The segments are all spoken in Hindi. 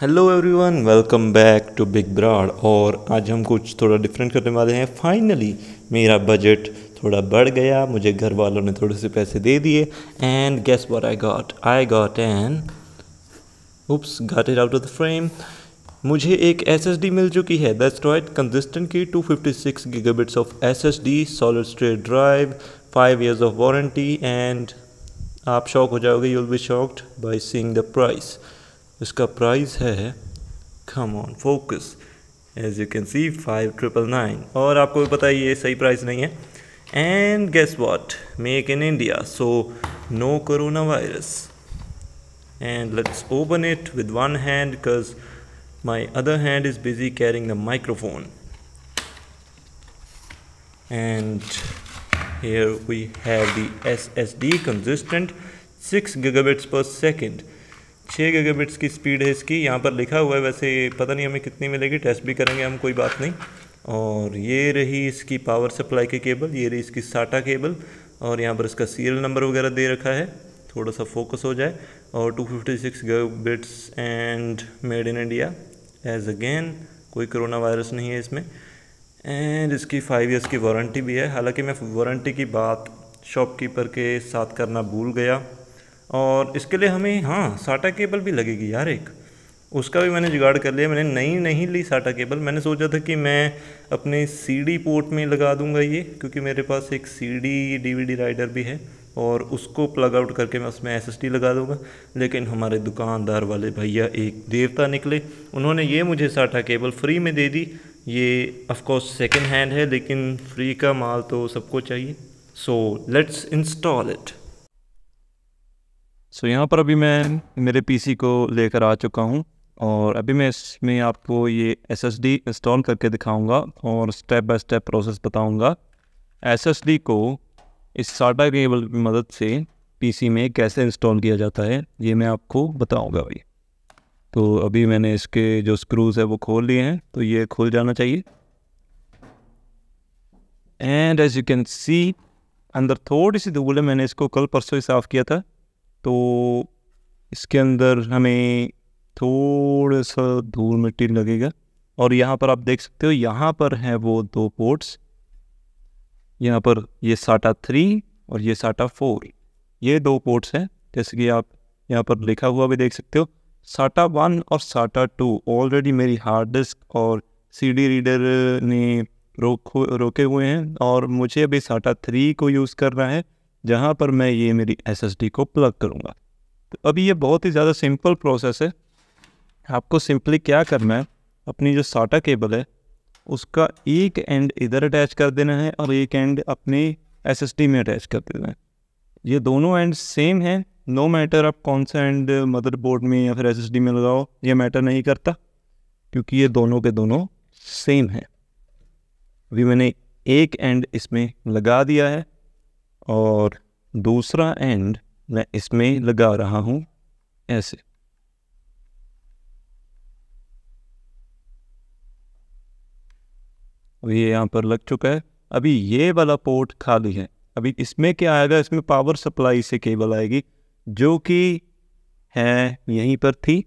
Hello everyone welcome back to Big Brad और आज हम कुछ थोड़ा डिफरेंट करने वाले हैं। फाइनली मेरा बजट थोड़ा बढ़ गया, मुझे घर वालों ने थोड़े से पैसे दे दिए। And guess what I got I got an oops got it out of the frame मुझे एक एसएसडी मिल चुकी है। दैट्स राइट कंसिस्टेंट की 256 gigabits of SSD solid state drive five years of warranty and आप शॉक हो जाओगे you will be shocked by seeing the price इसका प्राइस है come on focus as you can see five triple nine और आपको भी पता है, ये सही प्राइस नहीं है। And guess what make in India so no corona virus and let's open it with one hand because my other hand is busy carrying the microphone and here we have the SSD consistent 6 gigabits per second. छः गीगाबिट्स की स्पीड है इसकी, यहाँ पर लिखा हुआ है, वैसे पता नहीं हमें कितनी मिलेगी, टेस्ट भी करेंगे हम, कोई बात नहीं। और ये रही इसकी पावर सप्लाई की केबल ये रही इसकी साटा केबल और यहाँ पर इसका सीरियल नंबर वगैरह दे रखा है थोड़ा सा फोकस हो जाए। और 256 fifty bits and made in India as again कोई कोरोना वायरस नहीं है इसमें। एंड इसकी फाइव ईयर्स की वारंटी भी है। हालाँकि मैं वारंटी की बात शॉपकीपर के साथ करना भूल गया। और इसके लिए हमें हाँ साटा केबल भी लगेगी यार एक। उसका भी मैंने जुगाड़ कर लिया, मैंने नई नहीं ली साटा केबल मैंने सोचा था कि मैं अपने सीडी पोर्ट में लगा दूँगा ये, क्योंकि मेरे पास एक सीडी डीवीडी राइडर भी है और उसको प्लग आउट करके मैं उसमें एसएसडी लगा दूँगा। लेकिन हमारे दुकानदार वाले भैया, एक देवता निकले। उन्होंने ये मुझे साटा केबल फ्री में दे दी। ये ऑफकोर्स सेकेंड हैंड है, लेकिन फ्री का माल तो सबको चाहिए। So let's install it so so, यहाँ पर अभी मैं मेरे पीसी को लेकर आ चुका हूँ और अभी मैं इसमें आपको ये एसएसडी इंस्टॉल करके दिखाऊँगा और स्टेप बाय स्टेप प्रोसेस बताऊँगा। एसएसडी को इस साटा केबल की मदद से पीसी में कैसे इंस्टॉल किया जाता है ये मैं आपको बताऊँगा भाई। तो अभी मैंने इसके जो स्क्रूज़ है वो खोल लिए हैं तो ये खुल जाना चाहिए। And as you can see अंदर थोड़ी सी धूल है मैंने इसको कल परसों ही साफ़ किया था। तो इसके अंदर हमें थोड़ा सा धूल मिट्टी लगेगा। और यहाँ पर आप देख सकते हो, यहाँ पर है वो दो पोर्ट्स। यहाँ पर ये साटा थ्री और ये साटा फोर। ये दो पोर्ट्स हैं, जैसे कि आप यहाँ पर लिखा हुआ भी देख सकते हो। साटा वन और साटा टू ऑलरेडी मेरी हार्ड डिस्क और सीडी रीडर ने रोक, रोके हुए हैं। और मुझे अभी साटा थ्री को यूज़ करना है। जहाँ पर मैं ये मेरी एस को प्लग करूँगा। तो अभी ये बहुत ही ज़्यादा सिंपल प्रोसेस है। आपको सिंपली क्या करना है? अपनी जो साटा केबल है, उसका एक एंड इधर अटैच कर देना है और एक एंड अपनी एस में अटैच कर देना है। ये दोनों एंड सेम हैं। नो मैटर आप कौन सा एंड मदरबोर्ड में या फिर एसएसडी में लगाओ, ये मैटर नहीं करता, क्योंकि ये दोनों के दोनों सेम हैं। अभी मैंने एक एंड इसमें लगा दिया है। और दूसरा एंड मैं इसमें लगा रहा हूँ ऐसे। अभी ये यहाँ पर लग चुका है। अभी ये वाला पोर्ट खाली है। अभी इसमें क्या आएगा? इसमें पावर सप्लाई से केबल आएगी, जो कि है यहीं पर थी।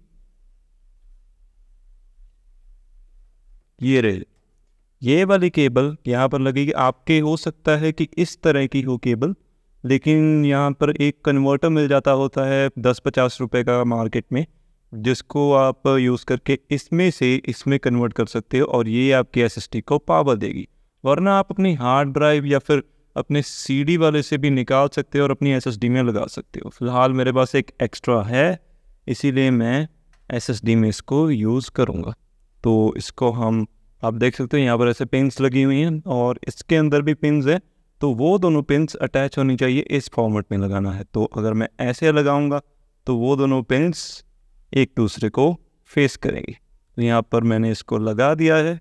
ये रहे ये वाली केबल यहाँ पर लगेगी आपके हो सकता है कि इस तरह की हो केबल, लेकिन यहाँ पर एक कन्वर्टर मिल जाता होता है दस पचास रुपए का मार्केट में, जिसको आप यूज़ करके इसमें से इसमें कन्वर्ट कर सकते हो और ये आपकी एस को पावर देगी। वरना आप अपनी हार्ड ड्राइव या फिर अपने सीडी वाले से भी निकाल सकते हो और अपनी एसएसडी में लगा सकते हो। फ़िलहाल मेरे पास एक एक्स्ट्रा है, इसीलिए मैं एसएसडी में इसको यूज़ करूँगा। तो इसको हम आप देख सकते हो यहाँ पर ऐसे पिंस लगी हुई हैं और इसके अंदर भी पिंस है तो वो दोनों पिंस अटैच होनी चाहिए, इस फॉर्मेट में लगाना है। तो अगर मैं ऐसे लगाऊँगा तो वो दोनों पिंस एक दूसरे को फेस करेंगी। तो यहाँ पर मैंने इसको लगा दिया है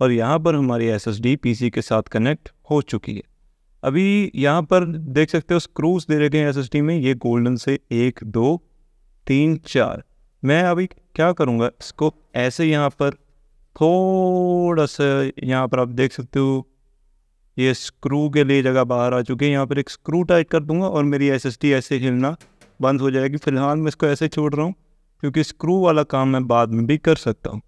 और यहाँ पर हमारी एस एस डी के साथ कनेक्ट हो चुकी है। अभी यहाँ पर देख सकते हो स्क्रूज दे रखे हैं एस में, ये गोल्डन से एक, दो, तीन, चार। मैं अभी क्या करूँगा, इसको ऐसे यहाँ पर थोड़ा सा यहाँ पर आप देख सकते हो, ये स्क्रू के लिए जगह बाहर आ चुकी है। यहाँ पर एक स्क्रू टाइट कर दूँगा और मेरी एसएसटी ऐसे हिलना बंद हो जाएगी। फ़िलहाल मैं इसको ऐसे छोड़ रहा हूँ, क्योंकि स्क्रू वाला काम मैं बाद में भी कर सकता हूँ।